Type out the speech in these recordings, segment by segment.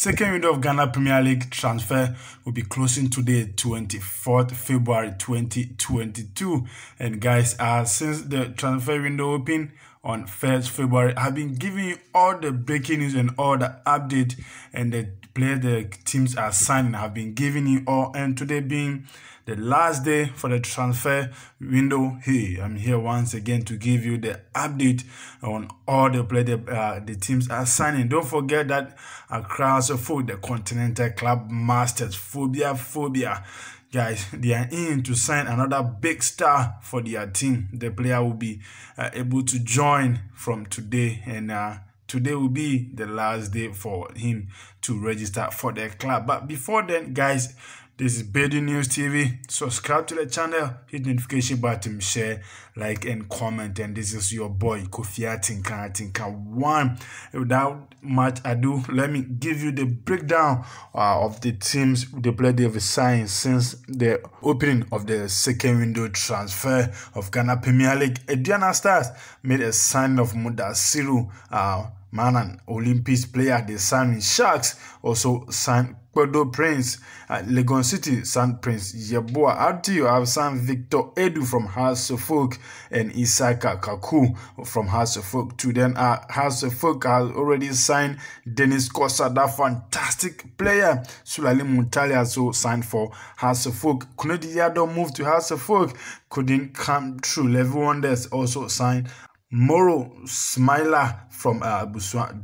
Second window of Ghana Premier League transfer will be closing today, 24th February 2022. And guys, uh, since the transfer window opened on 1st February, I've been giving you all the breaking news and all the update and the players the teams are signing. I've been giving you all, and today being the last day for the transfer window. Hey, I'm here once again to give you the update on all the players the, uh, the teams are signing. Don't forget that Accra Asafo, the Continental Club Masters, Phobia Phobia guys they are in to sign another big star for their team. The player will be uh, able to join from today and uh, today will be the last day for him to register for the club. But before then guys this is Baidoo News TV. Subscribe to the channel, hit notification button, share, like, and comment. And this is your boy Kofi Atinka Atinka One. Without much ado, let me give you the breakdown uh, of the teams the player they've signed since the opening of the second window transfer of Ghana Premier League. Aduana Stars made a sign of Mudasiru. Uh, Man and Olympics player, the signed Sharks also signed Kwedo Prince, uh, Legon City signed Prince Yeboah. RTU have signed Victor Edu from Hearts of Oak and Isaka Kaku from Hearts of Oak. To then, uh, Hearts of Oak has already signed Dennis Korsah, that fantastic player. Sulley Muntari also signed for Hearts of Oak. Konadu Yiadom moved to Hearts of Oak, couldn't come true. Eleven Wonders also signed Moro Smiler from uh,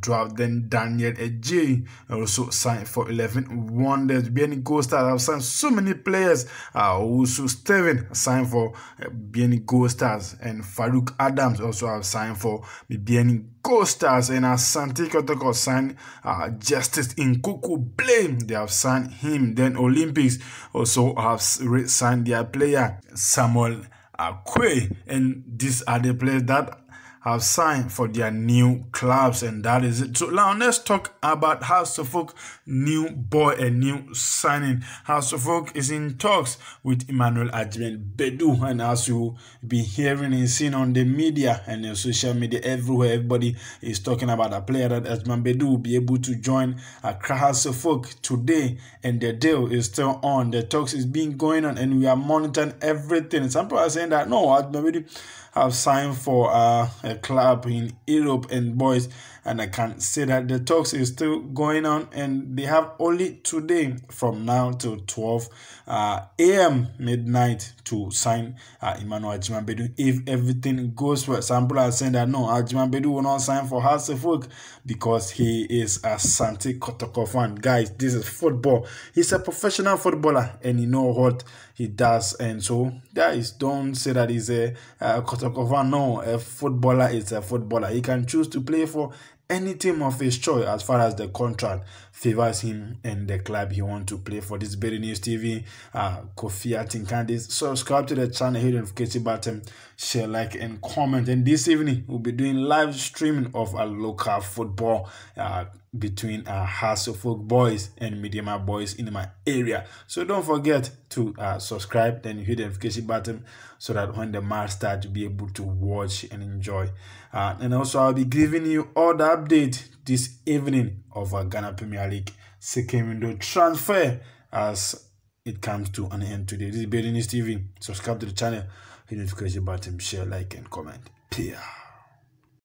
draft. Then Daniel Ej also signed for 11 Wonders. Bibiani Gold Stars have signed so many players. Uh, also Steven signed for uh, Bibiani Gold Stars. And Farouk Adams also have signed for Bibiani Gold Stars. And Asante Kotoko signed uh, Justice in Kuku Blame. They have signed him. Then Olympics also have signed their player Samuel Akwe. And these are the players that have signed for their new clubs, and that is it. So now let's talk about Hearts of Oak new boy, a new signing. Hearts of Oak is in talks with Emmanuel Agyemang Badu, and as you be hearing and seeing on the media and the social media everywhere, everybody is talking about a player that Agyemang Badu will be able to join Accra of today, and the deal is still on. The talks is being going on, and we are monitoring everything. Some people are saying that no, Agyemang Badu have signed for uh, a club in Europe and boys and I can say that the talks is still going on and they have only today from now till 12 uh, a.m. midnight to sign uh, Emmanuel Agyemang Badu if everything goes well. Some people are saying that no, Agyemang Badu will not sign for Hearts because he is a Asante Kotoko fan. Guys, this is football. He's a professional footballer and you know what he does. And so, guys, don't say that he's a, a Kotoko fan. No, a footballer is a footballer. He can choose to play for any team of his choice as far as the contract favors him and the club he wants to play for. This Baidoo News TV, uh, Kofi Atinkandis. Subscribe to the channel, hit the notification button, share, like, and comment. And this evening, we'll be doing live streaming of a local football uh, between uh, Hearts Folk boys and Miedema boys in my area. So don't forget to uh, subscribe, then hit the notification button so that when the match starts, you'll be able to watch and enjoy. Uh, and also, I'll be giving you all the update this evening of our Ghana Premier League second window transfer as it comes to an end today. This is Baidoo News TV. Subscribe to the channel, hit the notification button, share, like, and comment. Peace.